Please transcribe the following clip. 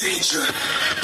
Danger.